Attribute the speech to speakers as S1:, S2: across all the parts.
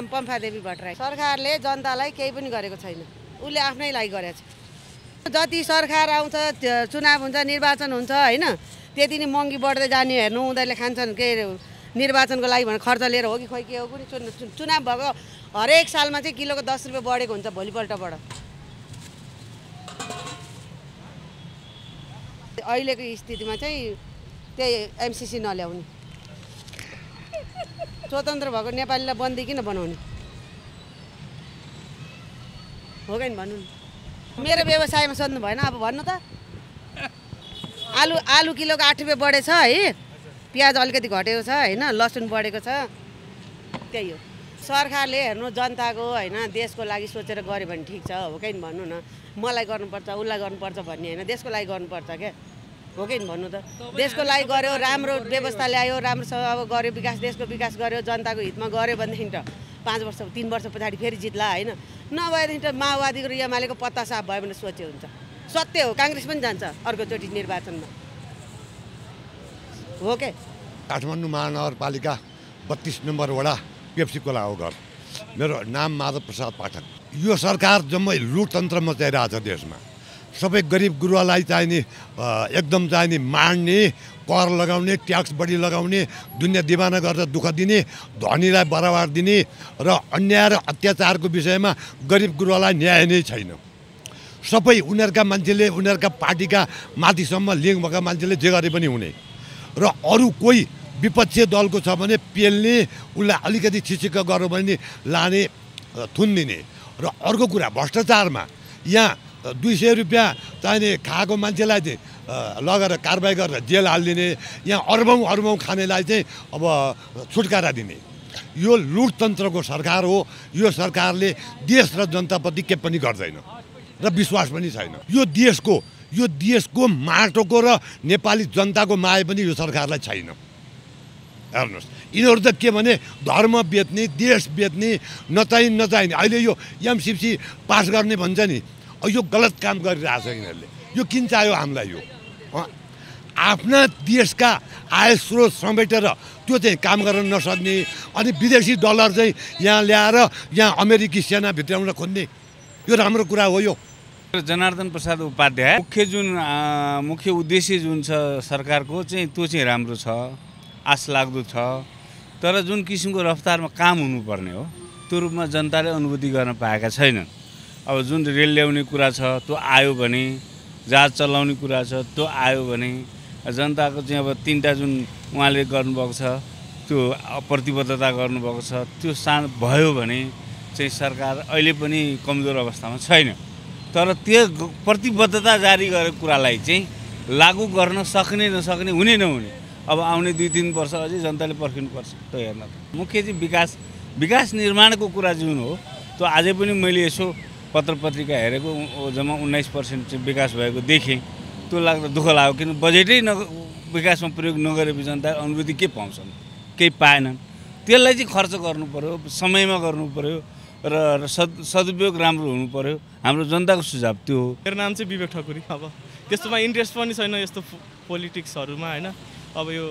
S1: पम्फादेवी भट्टराई। सरकारले जनतालाई केही पनि गरेको छैन। उसले आफ्नै लागि गरेको छ। जति सरकार आउँछ चुनाव हुन्छ निर्वाचन हुन्छ होइन? त्यति नै महँगी बढ्दै जाने हेर्नु उनीहरूले खान्छन् के निर्वाचनको लागि भनेर खर्च लिएर हो कि खोइ के हो? कुनै चुन चुन- चुनाव भएको हरेक सालमा चाहिँ किलोको दस रुपियाँ बढेको हुन्छ भोलिपल्टबाट। अहिलेको स्थितिमा चाहिँ त्यही एमसिसी नल्याउने। स्वतन्त्र भएको नेपालीलाई बन्दी किन बनाउने? हो कि भन्नु मेरो व्यवसायमा सोध्नु भएन अब भन्नु त। आलु आलु किलोको आठ रुपियाँ बढेछ है। प्याज अलिकति घटेको छ होइन? लसुन बढेको छ। त्यही हो। सरकारले हेर्नु जनताको होइन? देशको लागि सोचेर गऱ्यो भने ठिक छ हो कि भन्नु न। मलाई गर्नुपर्छ उसलाई गर्नुपर्छ भन्ने होइन? देशको लागि गर्नुपर्छ क्या? हो कि भन्नु त? देशको लागि गऱ्यो राम्रो व्यवस्था ल्यायो राम्रोसँग अब गऱ्यो विकास देशको विकास गऱ्यो जनताको हितमा गऱ्यो भनेदेखि त पाँच वर्ष तिन वर्ष पछाडि फेरि जित्ला होइन? नभएदेखि त माओवादीको र एमालेको पत्ता साफ भयो भने सोच्यो हुन्छ। सत्य हो काङ्ग्रेस पनि जान्छ अर्कोचोटि निर्वाचनमा। हो के?
S2: काठमाडौँ महानगरपालिका बत्तिस नम्बर वडा पेप्सी खोला हो घर मेरो नाम माधव प्रसाद पाठक। यो सरकार जम्मै लुटतन्त्र मचाइरहेछ देशमा। सबै गरिब गुरुवालाई चाहिने एकदम चाहिने मार्ने कर लगाउने ट्याक्स बढी लगाउने दुनियाँ दिवाना गरेर दुःख दिने धनीलाई बराबर दिने र अन्याय र अत्याचारको विषयमा गरिब गुरुवालाई न्याय नै छैन। सबै उनीहरूका मान्छेले उनीहरूका पार्टीका माथिसम्म लिङ्क भएका मान्छेले जे गरे पनि हुने। र अरू कोही विपक्षी दलको छ भने पेल्ने उसलाई अलिकति छिचिक्क गर्यो भने लाने अ, थुनिदिने। र अर्को कुरा भ्रष्टाचारमा यहाँ दुई सय रुपियाँ चाहिने खाएको मान्छेलाई चाहिँ लगेर कारवाही गरेर जेल हालिदिने यहाँ अरबौँ अरबौँ खानेलाई चाहिँ अब छुटकारा दिने। यो लुटतन्त्रको सरकार हो यो सरकारले देश र जनताप्रति के पनि गर्दैन र विश्वास पनि छैन। यो देशको यो देशको माटोको र नेपाली जनताको माया पनि यो सरकारलाई छैन। हेर्नुहोस् यिनीहरू त के भने धर्म बेच्ने देश बेच्ने नचाहि नचाहिने। अहिले यो एमसिसी पास गर्ने भन्छ नि यो गलत काम गरिरहेछ यिनीहरूले। यो किन चाहियो हामीलाई यो? आफ्ना देशका आय स्रोत समेटेर त्यो चाहिँ काम गर्न नसक्ने अनि विदेशी डलर चाहिँ यहाँ ल्याएर यहाँ अमेरिकी सेना भित्राउन खोज्ने यो राम्रो कुरा हो यो।
S3: जनार्दन प्रसाद उपाध्याय मुख्य जुन मुख्य उद्देश्य जुन छ सरकारको चाहिँ त्यो चाहिँ राम्रो छ आश लाग्दो छ। तर जुन किसिमको रफ्तारमा काम हुनुपर्ने हो त्यो रूपमा जनताले अनुभूति गर्न पाएका छैनन्। अब जुन रेल ल्याउने कुरा छ त्यो आयो भने जहाज चलाउने कुरा छ त्यो आयो भने जनताको चाहिँ अब तिनवटा जुन उहाँले गर्नुभएको छ त्यो प्रतिबद्धता गर्नुभएको छ त्यो सा भयो भने चाहिँ सरकार अहिले पनि कमजोर अवस्थामा छैन। तर त्यो प्रतिबद्धता जारी गरेको कुरालाई चाहिँ लागू गर्न सक्ने नसक्ने हुने नहुने अब आउने दुई तिन वर्ष अझै जनताले पर्खिनुपर्छ त्यो हेर्न मुख्य चाहिँ विकास विकास निर्माणको कुरा जुन हो त्यो अझै पनि मैले यसो पत्र पत्रिका हेरेको जम्मा उन्नाइस पर्सेन्ट चाहिँ विकास भएको देखेँ। त्यो लाग्दा दुःख लाग्यो किन बजेटै न विकासमा प्रयोग नगरेपछि जनता अनुभूति के पाउँछन् केही पाएनन्। त्यसलाई चाहिँ खर्च गर्नु पऱ्यो समयमा गर्नु पऱ्यो र सद सदुपयोग राम्रो हुनु पऱ्यो हाम्रो जनताको सुझाव त्यो हो।
S4: मेरो नाम चाहिँ विवेक ठकुरी। अब त्यस्तोमा इन्ट्रेस्ट पनि छैन यस्तो पोलिटिक्सहरूमा होइन? अब यो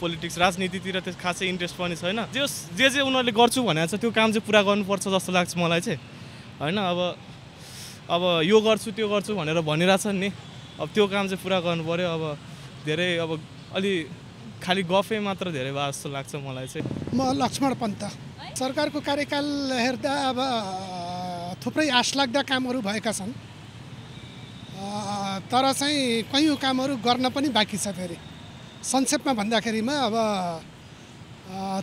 S4: पोलिटिक्स राजनीतितिर त्यस खासै इन्ट्रेस्ट पनि छैन। जे जे उनीहरूले गर्छु भनेको छ त्यो काम चाहिँ पुरा गर्नुपर्छ जस्तो लाग्छ मलाई चाहिँ। होइन अब अब यो गर्छु त्यो गर्छु भनेर भनिरहेछन् नि। अब त्यो काम चाहिँ पुरा गर्नु पऱ्यो अब धेरै अब अलि खालि गफै मात्र धेरै भयो जस्तो लाग्छ मलाई चाहिँ।
S5: म लक्ष्मण पन्त। सरकारको कार्यकाल हेर्दा अब थुप्रै आशलाग्दा कामहरू भएका छन्। तर चाहिँ कैयौँ कामहरू गर्न पनि बाँकी छ फेरि संक्षेपमा भन्दाखेरिमा अब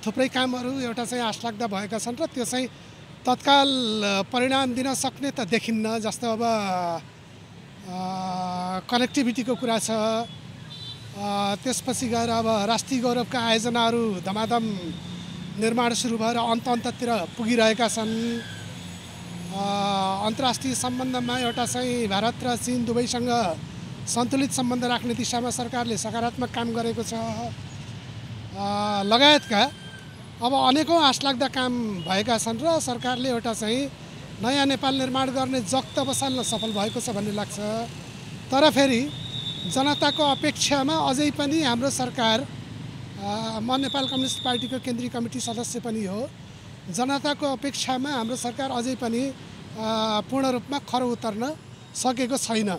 S5: थुप्रै कामहरू एउटा चाहिँ आशलाग्दा भएका छन् र त्यो चाहिँ तत्काल परिणाम दिन सक्ने त देखिन्न जस्तो अब कनेक्टिभिटीको कुरा छ। त्यसपछि गएर अब राष्ट्रिय गौरवका आयोजनाहरू धमाधम निर्माण सुरु भएर अन्त अन्ततिर पुगिरहेका छन्। अन्तर्राष्ट्रिय सम्बन्धमा एउटा चाहिँ भारत र चिन दुवैसँग सन्तुलित सम्बन्ध राख्ने दिशामा सरकारले सकारात्मक काम गरेको छ। लगायतका अब अनेकौँ आशलाग्दा काम भएका छन् र सरकारले एउटा चाहिँ नयाँ नेपाल निर्माण गर्ने जक्त बसाल्न सफल भएको छ भन्ने लाग्छ। तर फेरि जनताको अपेक्षामा अझै पनि हाम्रो सरकार म नेपाल कम्युनिस्ट पार्टीको केन्द्रीय कमिटी सदस्य पनि हो। जनताको अपेक्षामा हाम्रो सरकार अझै पनि पूर्ण रूपमा खरो उतर्न सकेको छैन।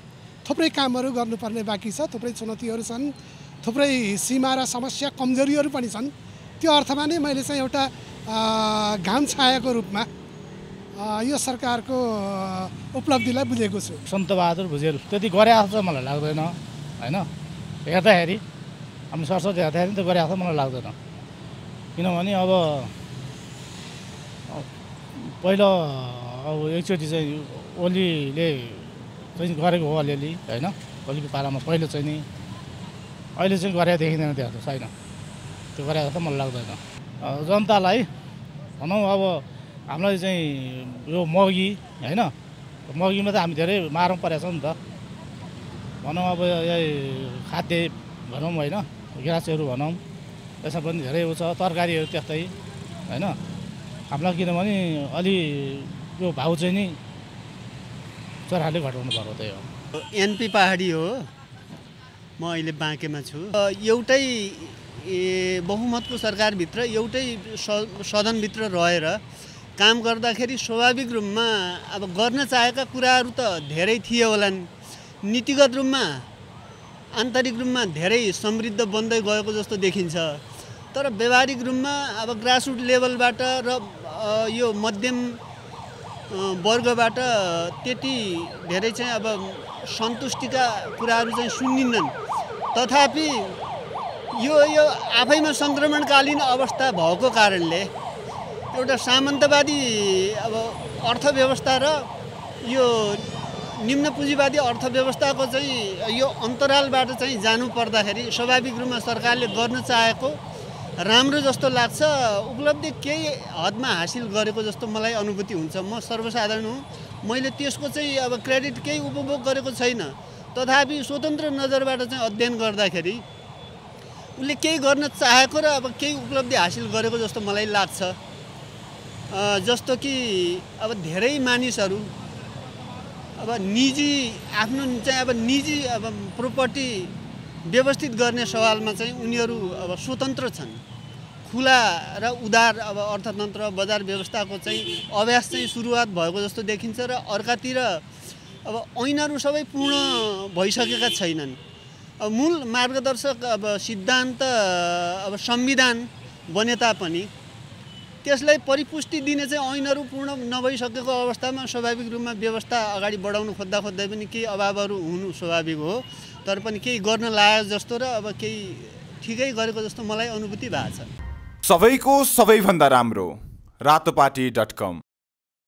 S5: थुप्रै कामहरू गर्नुपर्ने बाँकी छ थुप्रै चुनौतीहरू छन् थुप्रै सीमा र समस्या कमजोरीहरू पनि छन्। त्यो अर्थमा नै मैले चाहिँ एउटा घाम छायाको रूपमा यो सरकारको उपलब्धिलाई बुझेको छु।
S6: सन्तबहादुर भुजेल त्यति गरे जस्तो मलाई लाग्दैन होइन? हेर्दाखेरि हामी सरस्वती हेर्दाखेरि त गरे जस्तो मलाई लाग्दैन। किनभने अब पहिलो अब एकचोटि चाहिँ ओलीले चाहिँ गरेको हो अलिअलि होइन? ओलीको पालामा पहिलो चाहिँ नि अहिले चाहिँ गरे देखिँदैन त्यस्तो छैन। त्यो गरे जस्तो मलाई लाग्दैन। जनतालाई भनौँ अब हामीलाई चाहिँ यो मगी होइन? मगीमा त हामी धेरै मारौँ परेको छ नि त। भनौँ अब यही खाद्य भनौँ होइन? ग्यासहरू भनौँ यसमा पनि धेरै उ छ तरकारीहरू त्यस्तै होइन? हामीलाई किनभने अलि यो भाउ चाहिँ नि चराले घटाउनु पर्यो त्यही हो।
S7: एनपी पहाडी हो। म अहिले बाँकेमा छु। एउटै ए, बहुमतको सरकारभित्र एउटै सदनभित्र रहेर काम गर्दाखेरि स्वाभाविक रूपमा अब गर्न चाहेका कुराहरू त धेरै थिए होलान्। नीतिगत रूपमा आन्तरिक रूपमा धेरै समृद्ध बन्दै गएको जस्तो देखिन्छ। तर व्यवहारिक रूपमा अब ग्रासरुट लेभलबाट र यो मध्यम वर्गबाट त्यति धेरै चाहिँ अब सन्तुष्टिका कुराहरू चाहिँ सुनिन्नन् तथापि यो यो आफैमा सङ्क्रमणकालीन अवस्था भएको कारणले एउटा सामन्तवादी अब अर्थव्यवस्था र यो निम्न पुँजीवादी अर्थव्यवस्थाको चाहिँ यो अन्तरालबाट चाहिँ जानु पर्दाखेरि स्वाभाविक रूपमा सरकारले गर्न चाहेको राम्रो जस्तो लाग्छ उपलब्धि केही हदमा हासिल गरेको जस्तो मलाई अनुभूति हुन्छ। म सर्वसाधारण हुँ। मैले त्यसको चाहिँ अब क्रेडिट केही उपभोग गरेको छैन। तथापि स्वतन्त्र नजरबाट चाहिँ अध्ययन गर्दाखेरि उसले केही गर्न चाहेको र अब केही उपलब्धि हासिल गरेको जस्तो मलाई लाग्छ। जस्तो कि अब धेरै मानिसहरू अब निजी आफ्नो चाहिँ अब निजी अब प्रोपर्टी व्यवस्थित गर्ने सवालमा चाहिँ उनीहरू अब स्वतन्त्र छन्। खुला र उदार अब अर्थतन्त्र बजार व्यवस्थाको चाहिँ अभ्यास चाहिँ सुरुवात भएको जस्तो देखिन्छ र अर्कातिर अब ऐनहरू सबै पूर्ण भइसकेका छैनन्। मूल मार्गदर्शक अब सिद्धान्त अब संविधान बने तापनि त्यसलाई परिपुष्टि दिने चाहिँ ऐनहरू पूर्ण नभइसकेको अवस्थामा स्वाभाविक रूपमा व्यवस्था अगाडि बढाउनु खोज्दा खोज्दै पनि केही अभावहरू हुनु स्वाभाविक हो। तर पनि केही गर्न लागेको जस्तो र अब केही ठिकै गरेको जस्तो मलाई अनुभूति भएको छ।
S8: सबैको सबैभन्दा राम्रो। Ratopati dot com.